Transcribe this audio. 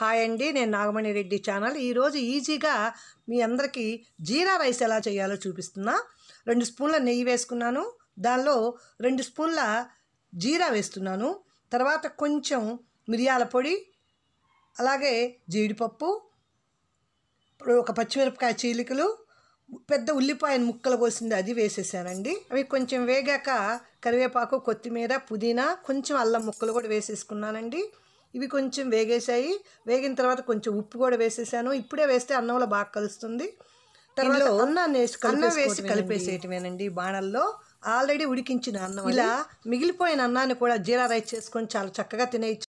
Hi అండి నేను Nagamani Reddy channel. ఈరోజు ఈజీగా మీ అందరికీ జీరా రైస్ ఎలా చేయాలో చూపిస్తున్నా. రెండు స్పూన్ల నెయ్యి వేసుకున్నాను. దానిలో రెండు స్పూన్ల జీరా వేస్తున్నాను. తర్వాత కొంచెం మిరియాల పొడి అలాగే జీడిపప్పు ఒక పచ్చిమిరపకాయ చీలికలు పెద్ద ఉల్లిపాయను ముక్కలు కోసింది అది వేసేసానండి. అవి కొంచెం వేగాక కరివేపాకు కొత్తిమీర పుదీనా కొంచెం అల్లం ముక్కలు కూడా వేసేసుకున్నానండి. ఇవి కొంచెం వేగేసాయి వేగిన తర్వాత కొంచెం ఉప్పు కూడా వేసేసాను. ఇప్పుడే వేస్తే అన్నంలో బాగా కలుస్తుంది. తర్వాత అన్నాన్ని వేసి అన్నం వేసి కలిపేసేయటమేనండి బాణల్లో. ఆల్రెడీ ఉడికించిన అన్నం ఇలా మిగిలిపోయిన అన్నాన్ని కూడా జీరా రైస్ చేసుకొని చాలా చక్కగా తినేయచ్చు.